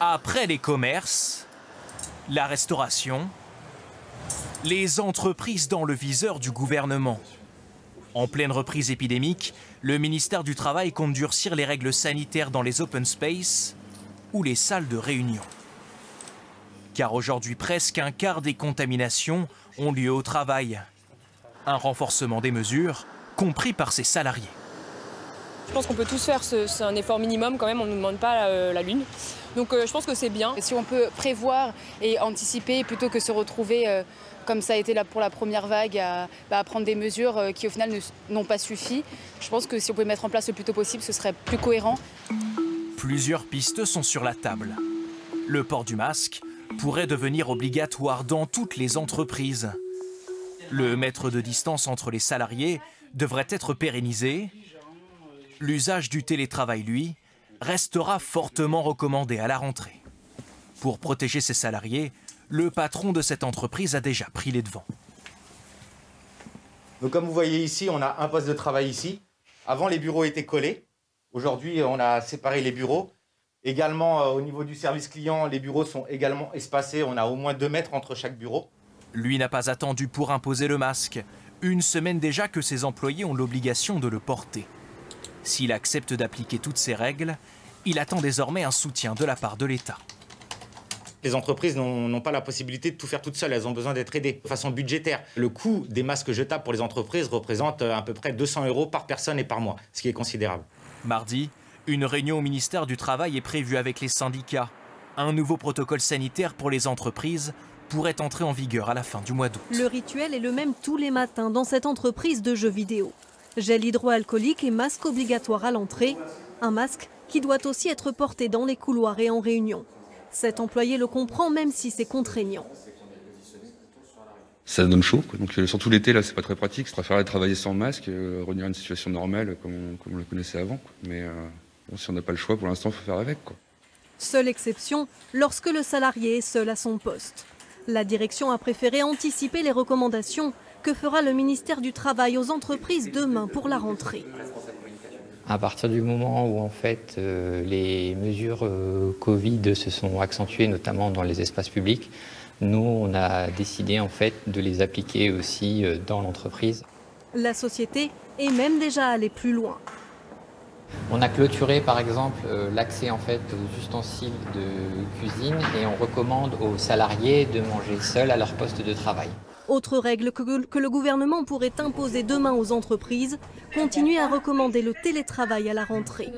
Après les commerces, la restauration, les entreprises dans le viseur du gouvernement. En pleine reprise épidémique, le ministère du Travail compte durcir les règles sanitaires dans les open space ou les salles de réunion. Car aujourd'hui, presque un quart des contaminations ont lieu au travail. Un renforcement des mesures, compris par ses salariés. Je pense qu'on peut tous faire, c'est un effort minimum quand même, on ne nous demande pas la, la lune. Donc euh, je pense que c'est bien. Si on peut prévoir et anticiper plutôt que se retrouver euh, comme ça a été là pour la première vague à, bah, à prendre des mesures euh, qui au final n'ont pas suffi, je pense que si on pouvait mettre en place le plus tôt possible, ce serait plus cohérent. Plusieurs pistes sont sur la table. Le port du masque pourrait devenir obligatoire dans toutes les entreprises. Le mètre de distance entre les salariés devrait être pérennisé. L'usage du télétravail, lui, restera fortement recommandé à la rentrée. Pour protéger ses salariés, le patron de cette entreprise a déjà pris les devants. Donc comme vous voyez ici, on a un poste de travail ici. Avant, les bureaux étaient collés. Aujourd'hui, on a séparé les bureaux. Également, euh, au niveau du service client, les bureaux sont également espacés. On a au moins deux mètres entre chaque bureau. Lui n'a pas attendu pour imposer le masque. Une semaine déjà que ses employés ont l'obligation de le porter. S'il accepte d'appliquer toutes ces règles, il attend désormais un soutien de la part de l'État. Les entreprises n'ont pas la possibilité de tout faire toutes seules, elles ont besoin d'être aidées de façon budgétaire. Le coût des masques jetables pour les entreprises représente euh, à peu près 200 euros par personne et par mois, ce qui est considérable. Mardi, une réunion au ministère du Travail est prévue avec les syndicats. Un nouveau protocole sanitaire pour les entreprises pourrait entrer en vigueur à la fin du mois d'août. Le rituel est le même tous les matins dans cette entreprise de jeux vidéo. Gel hydroalcoolique et masque obligatoire à l'entrée. Un masque qui doit aussi être porté dans les couloirs et en réunion. Cet employé le comprend même si c'est contraignant. Ça donne chaud, quoi. donc euh, surtout l'été là c'est pas très pratique. Je préfère travailler sans masque, euh, revenir à une situation normale comme on, comme on le connaissait avant. Quoi. Mais euh, bon, si on n'a pas le choix pour l'instant, il faut faire avec. Quoi. Seule exception lorsque le salarié est seul à son poste. La direction a préféré anticiper les recommandations que fera le ministère du Travail aux entreprises demain pour la rentrée. À partir du moment où en fait euh, les mesures euh, Covid se sont accentuées, notamment dans les espaces publics, nous on a décidé en fait de les appliquer aussi euh, dans l'entreprise. La société est même déjà allée plus loin. On a clôturé par exemple l'accès en fait aux ustensiles de cuisine et on recommande aux salariés de manger seuls à leur poste de travail. Autre règle que, le gouvernement pourrait imposer demain aux entreprises, continuer à recommander le télétravail à la rentrée.